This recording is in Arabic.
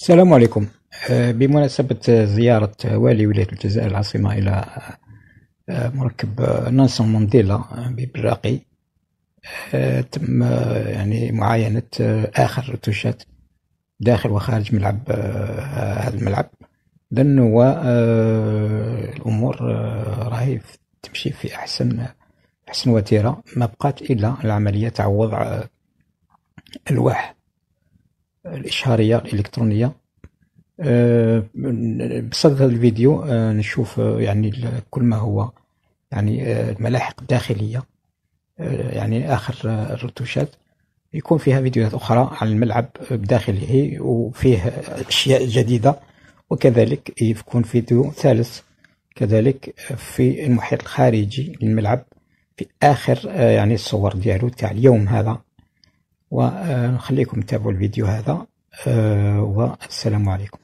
السلام عليكم. آه، بمناسبة زيارة والي ولاية الجزائر العاصمة إلى آه، مركب نانسون مانديلا ببراقي آه، تم يعني معاينة آخر الرتوشات داخل وخارج ملعب هذا الملعب. لأن هو الأمور راهي تمشي في أحسن أحسن وتيرة. ما بقات إلا العملية تاع وضع ألواح. الإشهارية الإلكترونية. آه، بصدد الفيديو آه، نشوف آه، يعني كل ما هو يعني الملاحق الداخلية يعني آخر الرتوشات. يكون فيها فيديوهات أخرى عن الملعب بداخله وفيه أشياء جديدة. وكذلك يكون فيديو ثالث كذلك في المحيط الخارجي للملعب في آخر يعني الصور ديالو تاع اليوم هذا. ونخليكم تتابعوا الفيديو هذا. والسلام عليكم.